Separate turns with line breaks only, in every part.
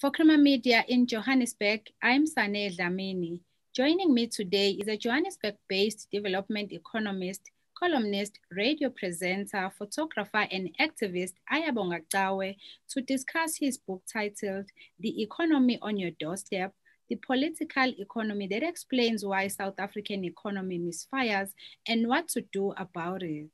For Creamer Media in Johannesburg, I'm Sane Dlamini. Joining me today is a Johannesburg based development economist, columnist, radio presenter, photographer, and activist Ayabonga Cawe to discuss his book titled The Economy on Your Doorstep the political economy that explains why South African economy misfires and what to do about it.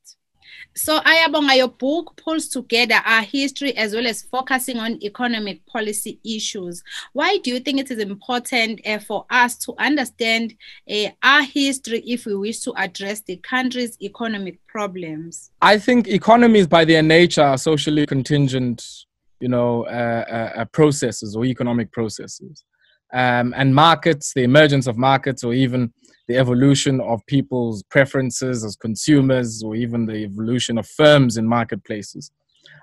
So Ayabonga, your book pulls together our history as well as focusing on economic policy issues. Why do you think it is important uh, for us to understand uh, our history if we wish to address the country's economic problems?
I think economies by their nature are socially contingent, you know, uh processes or economic processes. Um, and markets, the emergence of markets, or even the evolution of people's preferences as consumers or even the evolution of firms in marketplaces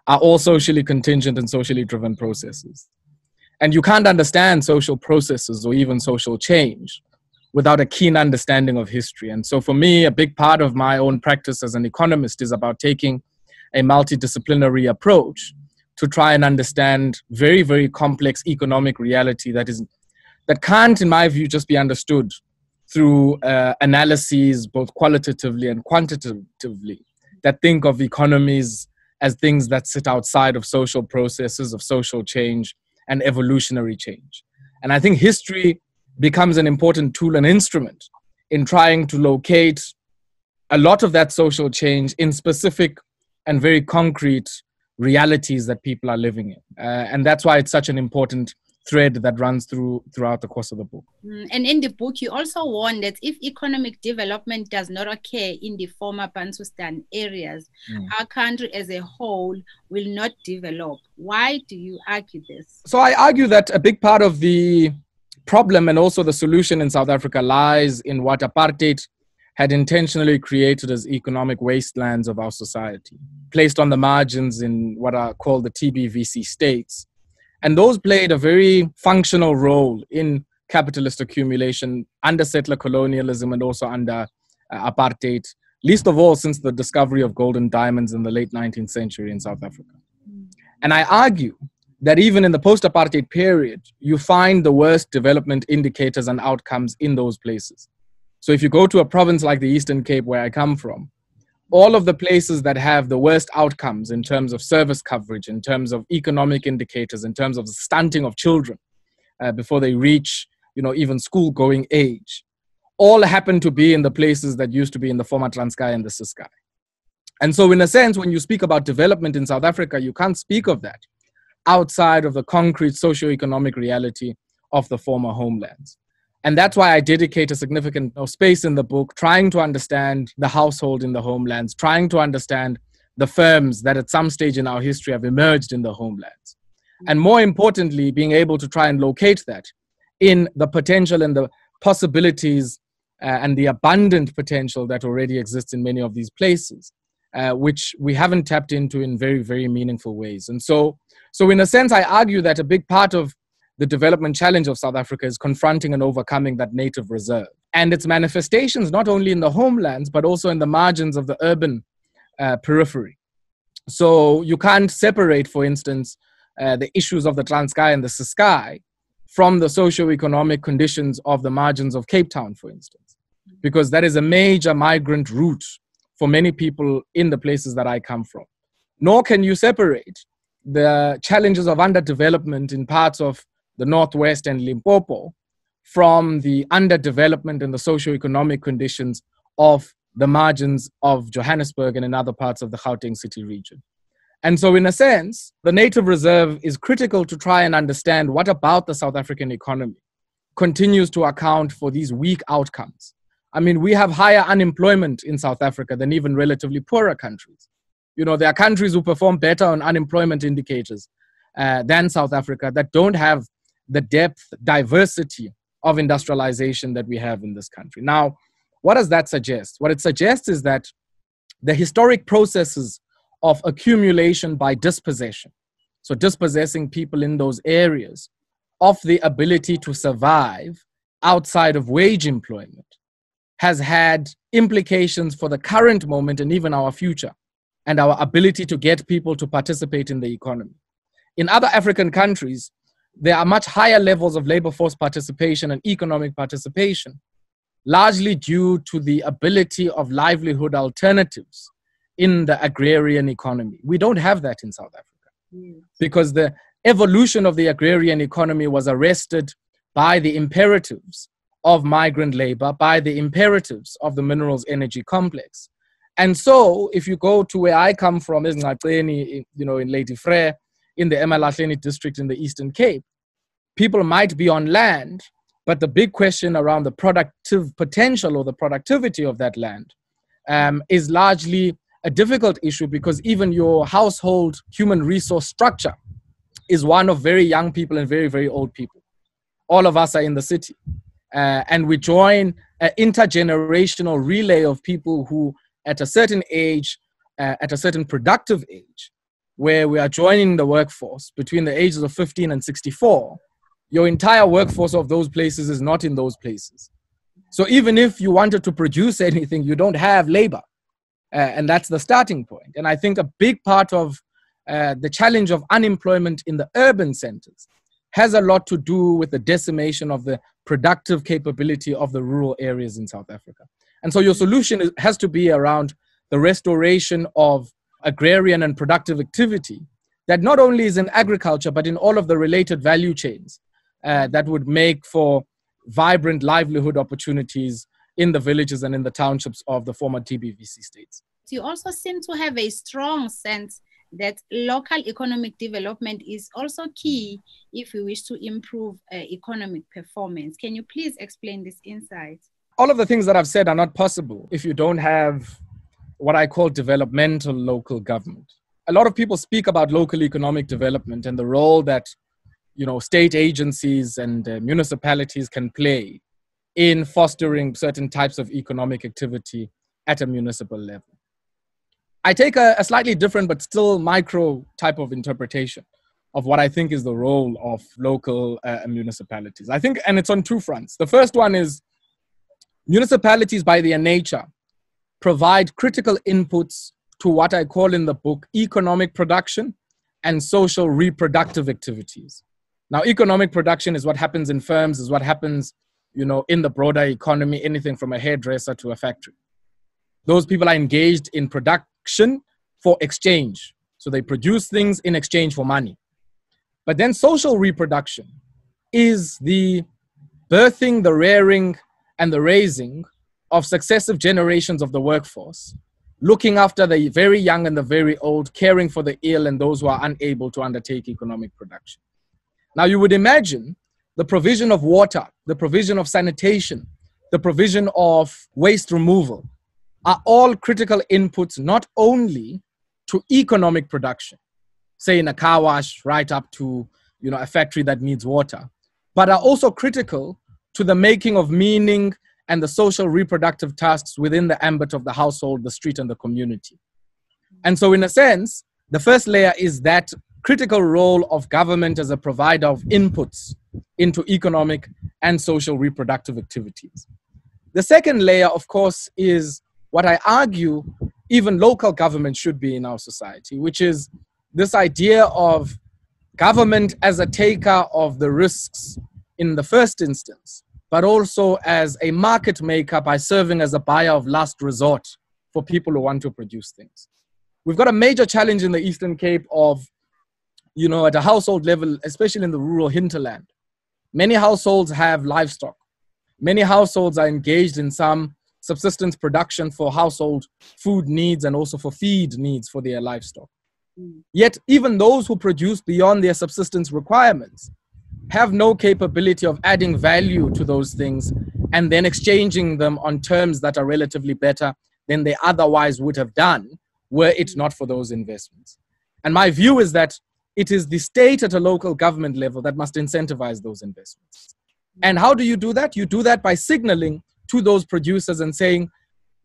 are all socially contingent and socially driven processes. And you can't understand social processes or even social change without a keen understanding of history. And so, for me, a big part of my own practice as an economist is about taking a multidisciplinary approach to try and understand very, very complex economic reality that is that can't, in my view, just be understood through uh, analyses, both qualitatively and quantitatively, that think of economies as things that sit outside of social processes of social change and evolutionary change. And I think history becomes an important tool and instrument in trying to locate a lot of that social change in specific and very concrete realities that people are living in. Uh, and that's why it's such an important thread that runs through throughout the course of the book.
Mm, and in the book, you also warn that if economic development does not occur in the former Bantustan areas, mm. our country as a whole will not develop. Why do you argue this?
So I argue that a big part of the problem and also the solution in South Africa lies in what apartheid had intentionally created as economic wastelands of our society, placed on the margins in what are called the TBVC states and those played a very functional role in capitalist accumulation under settler colonialism and also under uh, apartheid, least of all since the discovery of gold and diamonds in the late 19th century in South Africa. And I argue that even in the post apartheid period, you find the worst development indicators and outcomes in those places. So if you go to a province like the Eastern Cape, where I come from, all of the places that have the worst outcomes in terms of service coverage, in terms of economic indicators, in terms of stunting of children uh, before they reach, you know, even school going age, all happen to be in the places that used to be in the former Transkei and the Ciskei. And so, in a sense, when you speak about development in South Africa, you can't speak of that outside of the concrete socio-economic reality of the former homelands. And that's why I dedicate a significant space in the book trying to understand the household in the homelands, trying to understand the firms that at some stage in our history have emerged in the homelands. And more importantly, being able to try and locate that in the potential and the possibilities uh, and the abundant potential that already exists in many of these places, uh, which we haven't tapped into in very, very meaningful ways. And so, so in a sense, I argue that a big part of the development challenge of South Africa is confronting and overcoming that native reserve. And its manifestations not only in the homelands, but also in the margins of the urban uh, periphery. So you can't separate, for instance, uh, the issues of the Transkei and the Ciskei from the socio-economic conditions of the margins of Cape Town, for instance, because that is a major migrant route for many people in the places that I come from. Nor can you separate the challenges of underdevelopment in parts of the Northwest and Limpopo from the underdevelopment and the socio-economic conditions of the margins of Johannesburg and in other parts of the Gauteng city region. And so, in a sense, the native reserve is critical to try and understand what about the South African economy continues to account for these weak outcomes. I mean, we have higher unemployment in South Africa than even relatively poorer countries. You know, there are countries who perform better on unemployment indicators uh, than South Africa that don't have the depth, diversity of industrialization that we have in this country. Now, what does that suggest? What it suggests is that the historic processes of accumulation by dispossession, so dispossessing people in those areas, of the ability to survive outside of wage employment, has had implications for the current moment and even our future and our ability to get people to participate in the economy. In other African countries, there are much higher levels of labor force participation and economic participation, largely due to the ability of livelihood alternatives in the agrarian economy. We don't have that in South Africa yes. because the evolution of the agrarian economy was arrested by the imperatives of migrant labor, by the imperatives of the minerals energy complex. And so, if you go to where I come from, is you know, in Lady Frere, in the Emalahleni district in the Eastern Cape, people might be on land, but the big question around the productive potential or the productivity of that land um, is largely a difficult issue because even your household human resource structure is one of very young people and very, very old people. All of us are in the city. Uh, and we join an intergenerational relay of people who, at a certain age, uh, at a certain productive age, where we are joining the workforce between the ages of 15 and 64, your entire workforce of those places is not in those places. So even if you wanted to produce anything, you don't have labor. Uh, and that's the starting point. And I think a big part of uh, the challenge of unemployment in the urban centers has a lot to do with the decimation of the productive capability of the rural areas in South Africa. And so your solution is, has to be around the restoration of agrarian and productive activity that not only is in agriculture, but in all of the related value chains uh, that would make for vibrant livelihood opportunities in the villages and in the townships of the former TBVC states.
You also seem to have a strong sense that local economic development is also key if we wish to improve uh, economic performance. Can you please explain this insight?
All of the things that I've said are not possible if you don't have what I call developmental local government. A lot of people speak about local economic development and the role that you know state agencies and uh, municipalities can play in fostering certain types of economic activity at a municipal level. I take a, a, slightly different but still micro type of interpretation of what I think is the role of local uh, municipalities. I think, and it's on two fronts. The first one is municipalities, by their nature, provide critical inputs to what I call in the book economic production and social reproductive activities. Now, economic production is what happens in firms, is what happens, you know, in the broader economy, anything from a hairdresser to a factory. Those people are engaged in production for exchange. So they produce things in exchange for money. But then social reproduction is the birthing, the rearing, and the raising of successive generations of the workforce, looking after the very young and the very old, caring for the ill and those who are unable to undertake economic production. Now, you would imagine the provision of water, the provision of sanitation, the provision of waste removal are all critical inputs not only to economic production, say in a car wash, right up to you know, a factory that needs water, but are also critical to the making of meaning and the social reproductive tasks within the ambit of the household, the street, and the community. And so, in a sense, the first layer is that critical role of government as a provider of inputs into economic and social reproductive activities. The second layer, of course, is what I argue even local government should be in our society, which is this idea of government as a taker of the risks in the first instance, but also as a market maker by serving as a buyer of last resort for people who want to produce things. We've got a major challenge in the Eastern Cape of you know, at a household level, especially in the rural hinterland, many households have livestock. Many households are engaged in some subsistence production for household food needs and also for feed needs for their livestock. Mm. Yet, even those who produce beyond their subsistence requirements have no capability of adding value to those things and then exchanging them on terms that are relatively better than they otherwise would have done were it not for those investments. And my view is that it is the state at a local government level that must incentivize those investments. And how do you do that? You do that by signaling to those producers and saying,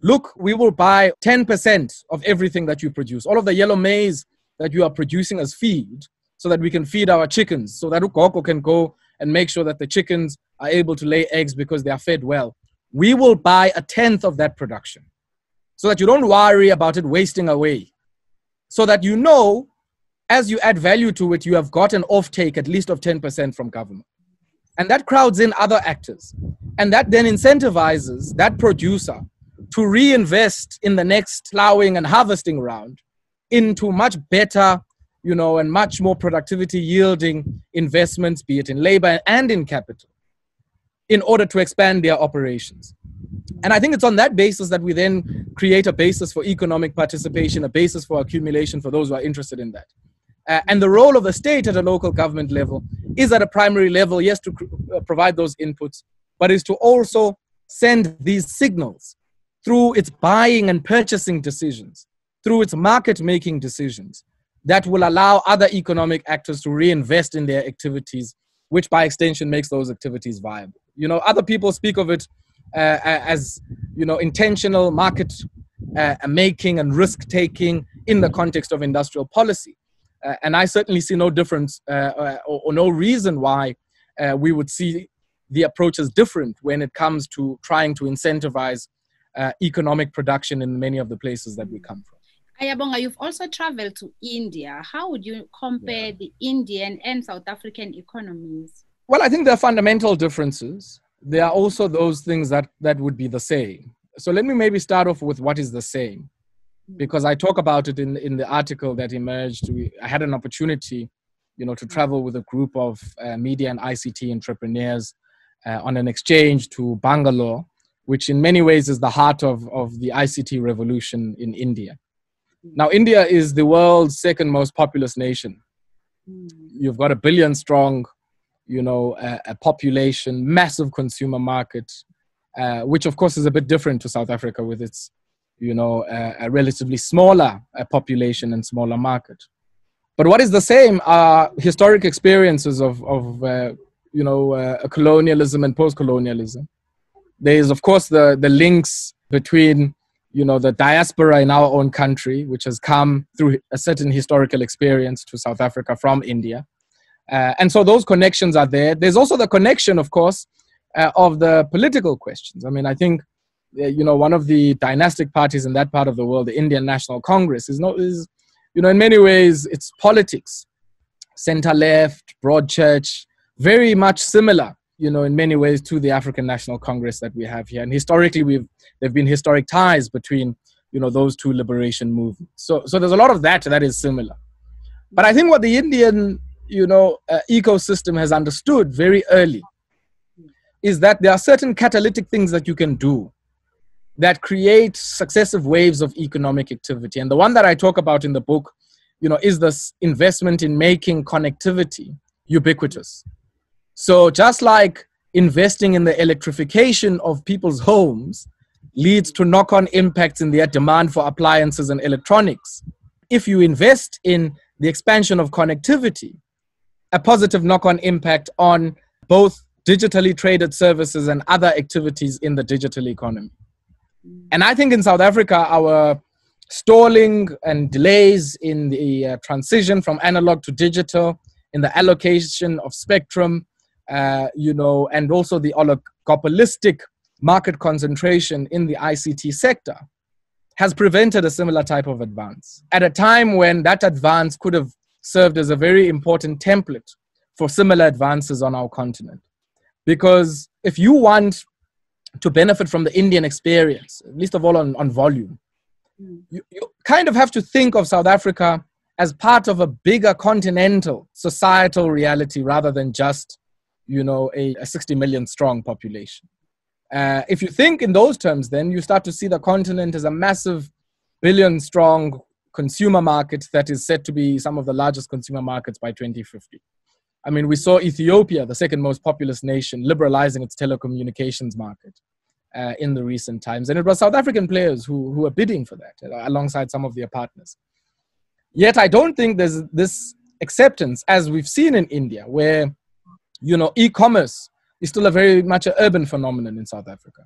look, we will buy 10% of everything that you produce, all of the yellow maize that you are producing as feed, so that we can feed our chickens, so that Ukoko can go and make sure that the chickens are able to lay eggs because they are fed well. We will buy a tenth of that production so that you don't worry about it wasting away. So that you know as you add value to it, you have got an offtake at least of 10% from government. And that crowds in other actors. And that then incentivizes that producer to reinvest in the next plowing and harvesting round into much better, you know, and much more productivity yielding investments, be it in labor and in capital, in order to expand their operations. And I think it's on that basis that we then create a basis for economic participation, a basis for accumulation for those who are interested in that. Uh, and the role of the state at a local government level is at a primary level, yes, to uh, provide those inputs, but is to also send these signals through its buying and purchasing decisions, through its market making decisions that will allow other economic actors to reinvest in their activities, which by extension makes those activities viable. You know, other people speak of it uh, as, you know, intentional market uh, making and risk taking in the context of industrial policy. Uh, and I certainly see no difference uh, uh, or, or, no reason why we would see the approach as different when it comes to trying to incentivize economic production in many of the places that we come from.
Ayabonga, you've also traveled to India. How would you compare yeah. the Indian and South African economies?
Well, I think there are fundamental differences. There are also those things that, that would be the same. So let me maybe start off with what is the same because I talk about it in in the article that emerged. We, I had an opportunity, you know, to travel with a group of uh, media and ICT entrepreneurs uh, on an exchange to Bangalore, which in many ways is the heart of of the ICT revolution in India. Now, India is the world's second most populous nation. You've got a billion strong, you know, uh, a population, massive consumer market, uh, which of course is a bit different to South Africa with its you know, a, a relatively smaller uh, population and smaller market. But what is the same are historic experiences of, of uh, you know, uh, colonialism and post-colonialism. There is, of course, the, the links between, you know, the diaspora in our own country, which has come through a certain historical experience to South Africa from India. Uh, and so those connections are there. There's also the connection, of course, uh, of the political questions. I mean, I think you know, one of the dynastic parties in that part of the world, the Indian National Congress, is not is, you know, in many ways, it's politics, center left, broad church, very much similar, you know, in many ways to the African National Congress that we have here. And historically, we've there've been historic ties between, you know, those two liberation movements. So, so there's a lot of that that is similar. But I think what the Indian, you know, uh, ecosystem has understood very early is that there are certain catalytic things that you can do that create successive waves of economic activity. And the one that I talk about in the book, you know, is this investment in making connectivity ubiquitous. So just like investing in the electrification of people's homes leads to knock-on impacts in their demand for appliances and electronics, if you invest in the expansion of connectivity, a positive knock-on impact on both digitally traded services and other activities in the digital economy. And I think in South Africa, our stalling and delays in the uh, transition from analog to digital, in the allocation of spectrum, uh, you know, and also the oligopolistic market concentration in the ICT sector has prevented a similar type of advance at a time when that advance could have served as a very important template for similar advances on our continent. Because if you want to benefit from the Indian experience, least of all on, on volume. Mm. You, you kind of have to think of South Africa as part of a bigger continental societal reality rather than just, you know, a, a 60 million strong population. Uh, if you think in those terms, then you start to see the continent as a massive billion strong consumer market that is set to be some of the largest consumer markets by 2050. I mean, we saw Ethiopia, the second most populous nation, liberalizing its telecommunications market uh, in the recent times. And it was South African players who, who were bidding for that uh, alongside some of their partners. Yet I don't think there's this acceptance as we've seen in India, where, you know, e-commerce is still a very much an urban phenomenon in South Africa.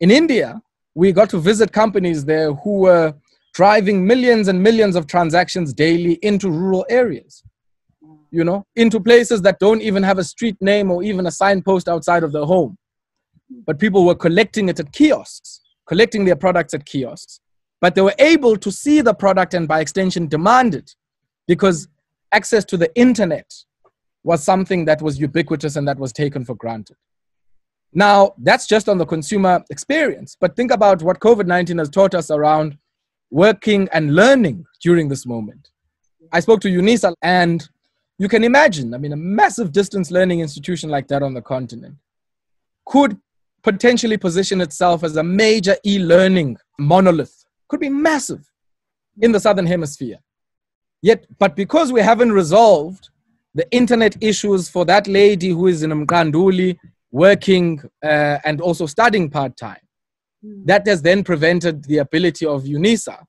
In India, we got to visit companies there who were driving millions and millions of transactions daily into rural areas you know, into places that don't even have a street name or even a signpost outside of their home. But people were collecting it at kiosks, collecting their products at kiosks. But they were able to see the product and by extension demand it because access to the internet was something that was ubiquitous and that was taken for granted. Now, that's just on the consumer experience, but think about what COVID 19 has taught us around working and learning during this moment. I spoke to UNISA, and you can imagine, I mean, a massive distance learning institution like that on the continent could potentially position itself as a major e learning monolith, could be massive in the Southern Hemisphere. Yet, but because we haven't resolved the internet issues for that lady who is in Mqanduli working uh, and also studying part time, mm. that has then prevented the ability of UNISA,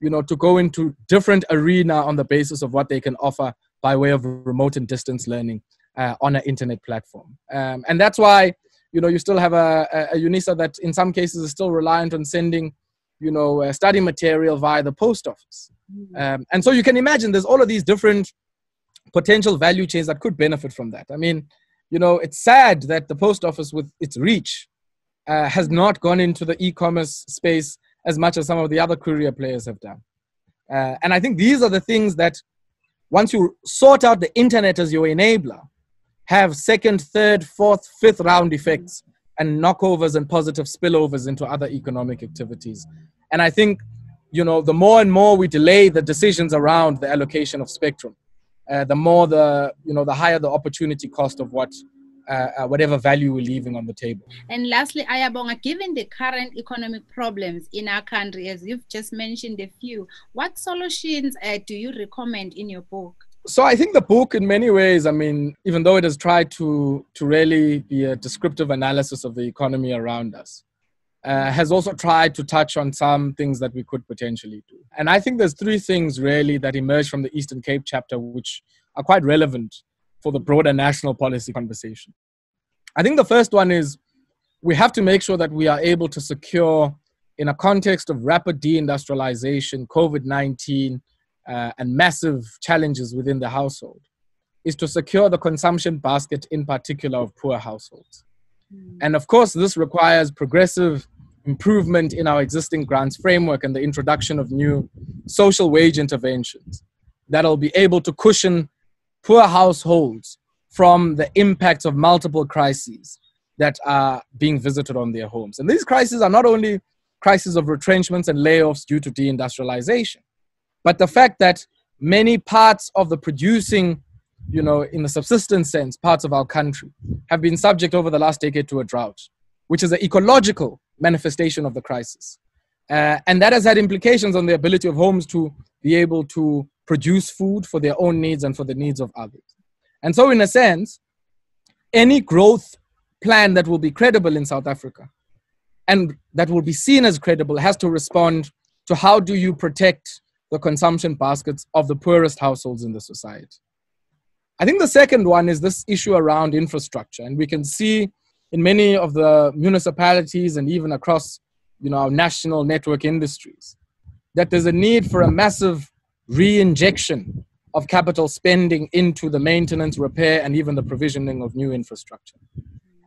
you know, to go into different arena on the basis of what they can offer by way of remote and distance learning uh, on an internet platform. Um, and that's why, you know, you still have a, a, UNISA that in some cases is still reliant on sending, you know, uh, study material via the post office. Mm. Um, and so you can imagine there's all of these different potential value chains that could benefit from that. I mean, you know, it's sad that the post office, with its reach, uh, has not gone into the e-commerce space as much as some of the other courier players have done. Uh, and I think these are the things that, once you sort out the internet as your enabler, have second, third, fourth, fifth round effects and knockovers and positive spillovers into other economic activities. And I think you know, the more and more we delay the decisions around the allocation of spectrum, uh, the more the, you know, the higher the opportunity cost of what, uh, uh, whatever value we're leaving on the table.
And lastly, Ayabonga, given the current economic problems in our country, as you've just mentioned a few, what solutions uh, do you recommend in your book?
So I think the book, in many ways, I mean, even though it has tried to to really be a descriptive analysis of the economy around us, uh, has also tried to touch on some things that we could potentially do. And I think there's three things really that emerge from the Eastern Cape chapter, which are quite relevant for the broader national policy conversation. I think the first one is we have to make sure that we are able to secure, in a context of rapid deindustrialization, COVID 19, uh, and massive challenges within the household, is to secure the consumption basket, in particular, of poor households. Mm. And of course, this requires progressive improvement in our existing grants framework and the introduction of new social wage interventions that'll be able to cushion poor households from the impacts of multiple crises that are being visited on their homes. And these crises are not only crises of retrenchments and layoffs due to deindustrialization, but the fact that many parts of the producing, you know, in the subsistence sense, parts of our country have been subject over the last decade to a drought, which is an ecological manifestation of the crisis. Uh, and that has had implications on the ability of homes to be able to produce food for their own needs and for the needs of others. And so, in a sense, any growth plan that will be credible in South Africa and that will be seen as credible has to respond to how do you protect the consumption baskets of the poorest households in the society. I think the second one is this issue around infrastructure. And we can see in many of the municipalities and even across you know, our national network industries, that there's a need for a massive re-injection of capital spending into the maintenance, repair, and even the provisioning of new infrastructure.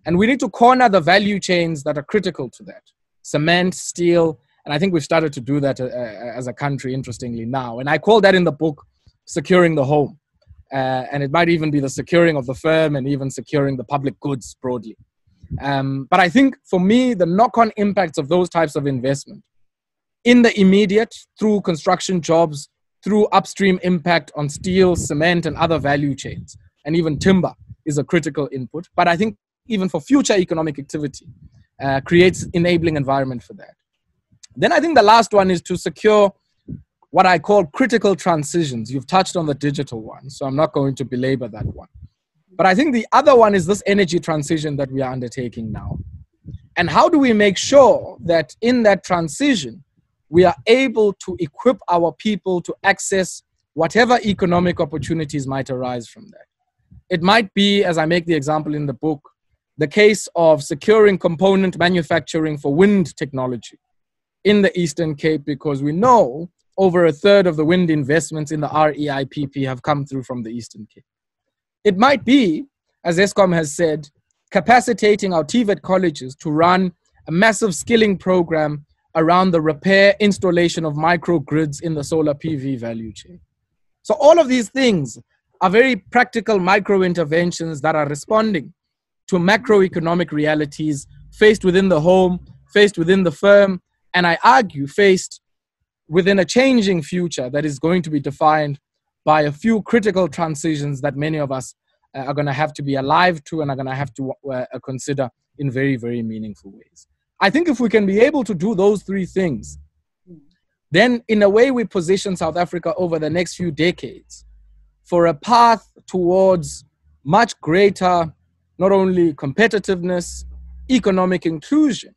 And we need to corner the value chains that are critical to that cement, steel, and I think we've started to do that uh, uh as a country, interestingly, now. And I call that in the book securing the home. Uh, and it might even be the securing of the firm and even securing the public goods broadly. Um, but I think for me, the knock on impacts of those types of investment in the immediate through construction jobs, through upstream impact on steel, cement, and other value chains, and even timber is a critical input. But I think even for future economic activity, uh, creates enabling environment for that. Then I think the last one is to secure what I call critical transitions. You've touched on the digital one, so I'm not going to belabor that one. But I think the other one is this energy transition that we are undertaking now. And how do we make sure that in that transition, we are able to equip our people to access whatever economic opportunities might arise from that? It might be, as I make the example in the book, the case of securing component manufacturing for wind technology in the Eastern Cape because we know over a third of the wind investments in the REIPP have come through from the Eastern Cape. It might be, as Eskom has said, capacitating our TVET colleges to run a massive skilling program around the repair installation of microgrids in the solar PV value chain. So all of these things are very practical micro interventions that are responding to macroeconomic realities faced within the home, faced within the firm, and I argue faced within a changing future that is going to be defined by a few critical transitions that many of us uh, are going to have to be alive to and are going to have to uh, consider in very, very meaningful ways. I think if we can be able to do those three things, then in a way we position South Africa over the next few decades for a path towards much greater, not only competitiveness, economic inclusion,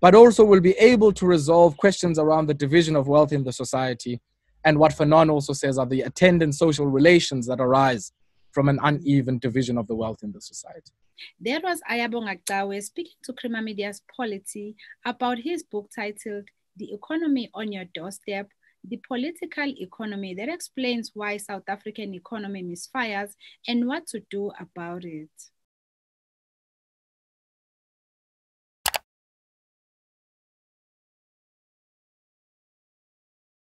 but also will be able to resolve questions around the division of wealth in the society and what Fanon also says are the attendant social relations that arise from an uneven division of the wealth in the society.
There was Ayabonga Cawe speaking to Creamer Media's Polity about his book titled The Economy on Your Doorstep, the political economy that explains why South African economy misfires and what to do about it.